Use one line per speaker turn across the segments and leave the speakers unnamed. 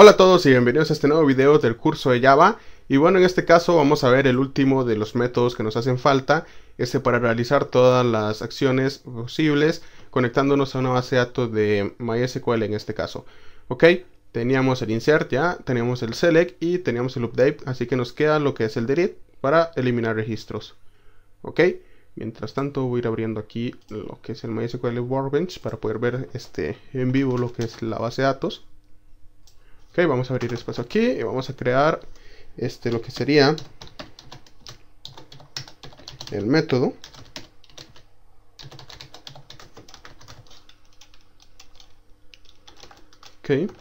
Hola a todos y bienvenidos a este nuevo video del curso de Java. Y bueno en este caso vamos a ver el último de los métodos que nos hacen falta este para realizar todas las acciones posibles conectándonos a una base de datos de MySQL en este caso. Ok teníamos el insert ya teníamos el select y teníamos el update así que nos queda lo que es el delete para eliminar registros. Ok mientras tanto voy a ir abriendo aquí lo que es el MySQL Workbench para poder ver este en vivo lo que es la base de datos Vamos a abrir espacio aquí y vamos a crear este lo que sería el método. Ok.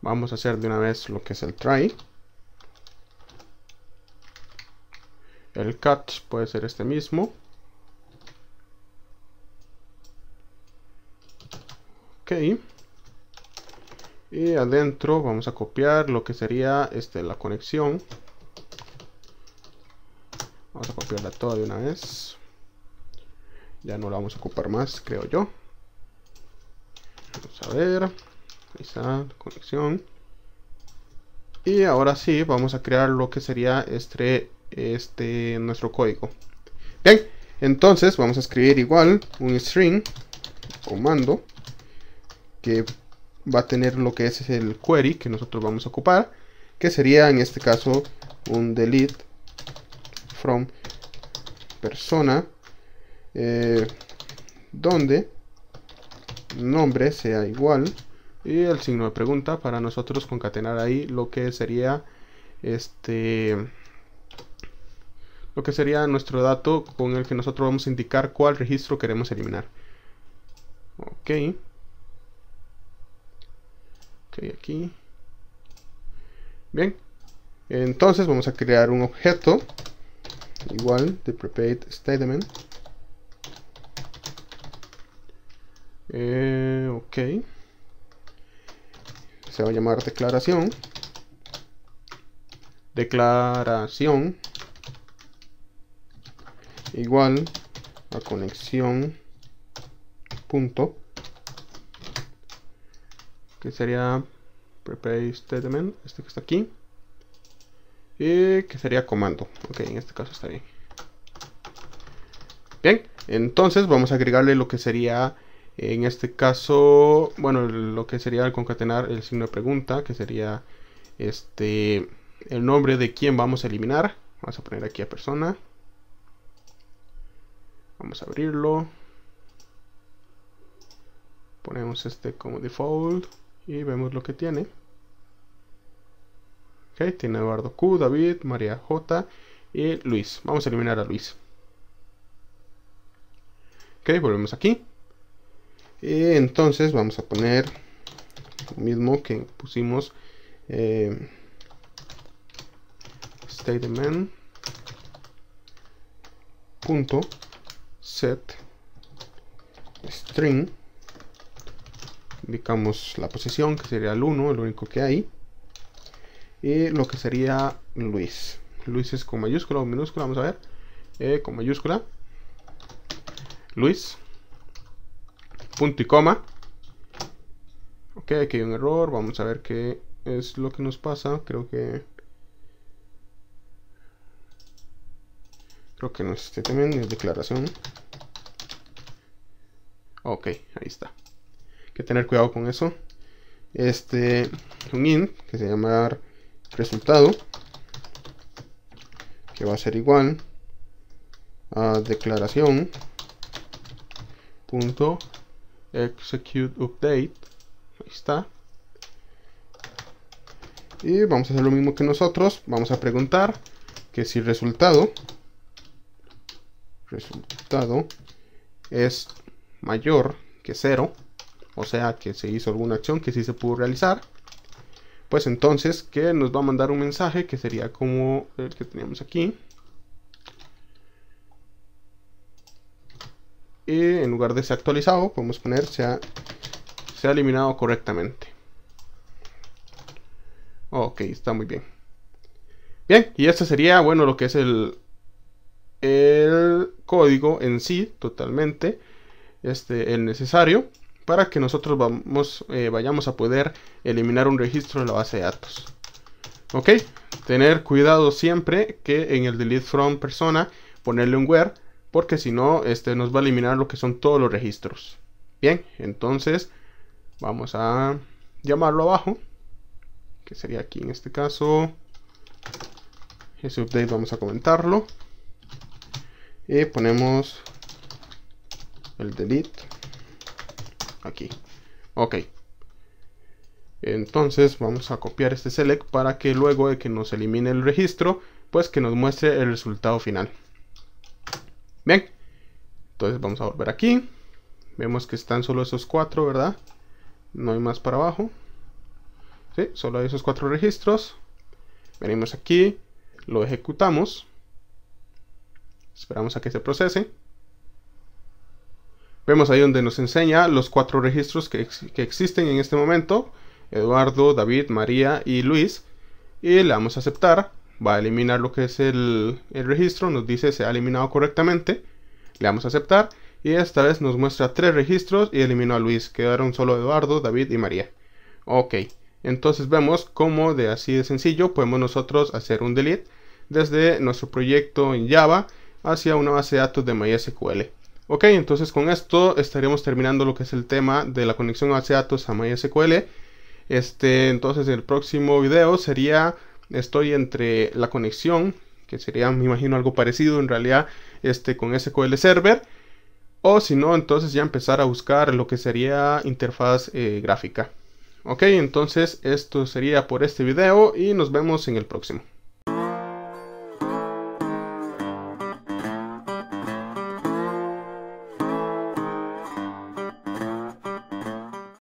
Vamos a hacer de una vez lo que es el try. El catch puede ser este mismo. Ok y adentro vamos a copiar lo que sería este, la conexión. Vamos a copiarla toda de una vez. Ya no la vamos a ocupar más creo yo. Vamos a ver. Ahí está conexión. Y ahora sí vamos a crear lo que sería este, este nuestro código. Bien entonces vamos a escribir igual un string comando que va a tener lo que es el query que nosotros vamos a ocupar, que sería en este caso un delete from persona, eh, donde nombre sea igual y el signo de pregunta para nosotros concatenar ahí lo que sería este lo que sería nuestro dato con el que nosotros vamos a indicar cuál registro queremos eliminar. Ok aquí. Bien. Entonces vamos a crear un objeto igual de prepaid statement. Eh, ok. Se va a llamar declaración. Declaración igual a conexión punto que sería prepare statement, este que está aquí, y que sería comando. Ok, en este caso está bien. Bien, entonces vamos a agregarle lo que sería, en este caso, bueno, lo que sería al concatenar el signo de pregunta, que sería este el nombre de quien vamos a eliminar. Vamos a poner aquí a persona. Vamos a abrirlo. Ponemos este como default y vemos lo que tiene. Ok, tiene Eduardo Q, David, María J y Luis. Vamos a eliminar a Luis. Ok, volvemos aquí. Y entonces vamos a poner lo mismo que pusimos eh, statement punto set string indicamos la posición, que sería el 1, el único que hay. Y lo que sería Luis. Luis es con mayúscula o minúscula, vamos a ver. Eh, con mayúscula. Luis. Punto y coma. Ok, aquí hay un error. Vamos a ver qué es lo que nos pasa. Creo que... Creo que no es este también, es declaración. Ok, ahí está que tener cuidado con eso. Este, un int que se llama resultado, que va a ser igual a declaración punto execute update. Ahí está. Y vamos a hacer lo mismo que nosotros. Vamos a preguntar que si resultado resultado es mayor que cero o sea que se hizo alguna acción que sí se pudo realizar, pues entonces que nos va a mandar un mensaje que sería como el que teníamos aquí. Y en lugar de ser actualizado, podemos poner se ha, se ha eliminado correctamente. Ok, está muy bien. Bien, y este sería, bueno, lo que es el, el código en sí, totalmente, este, el necesario para que nosotros vamos, eh, vayamos a poder eliminar un registro de la base de datos. Ok, tener cuidado siempre que en el delete from persona ponerle un where, porque si no, este nos va a eliminar lo que son todos los registros. Bien, entonces vamos a llamarlo abajo, que sería aquí en este caso. Ese update vamos a comentarlo. Y ponemos el delete aquí. Ok. Entonces vamos a copiar este select para que luego de que nos elimine el registro, pues que nos muestre el resultado final. Bien. Entonces vamos a volver aquí. Vemos que están solo esos cuatro, ¿verdad? No hay más para abajo. Sí, solo hay esos cuatro registros. Venimos aquí, lo ejecutamos. Esperamos a que se procese. Vemos ahí donde nos enseña los cuatro registros que, existen en este momento. Eduardo, David, María y Luis. Y le damos a aceptar. Va a eliminar lo que es el, el registro. Nos dice se ha eliminado correctamente. Le damos a aceptar y esta vez nos muestra tres registros y eliminó a Luis. Quedaron solo Eduardo, David y María. Ok, entonces vemos cómo de así de sencillo podemos nosotros hacer un delete desde nuestro proyecto en Java hacia una base de datos de MySQL. Ok, entonces con esto estaremos terminando lo que es el tema de la conexión a base datos a MySQL. Este, entonces el próximo video sería, estoy entre la conexión, que sería, me imagino, algo parecido en realidad este, con SQL Server o si no, entonces ya empezar a buscar lo que sería interfaz eh, gráfica. Ok, entonces esto sería por este video y nos vemos en el próximo.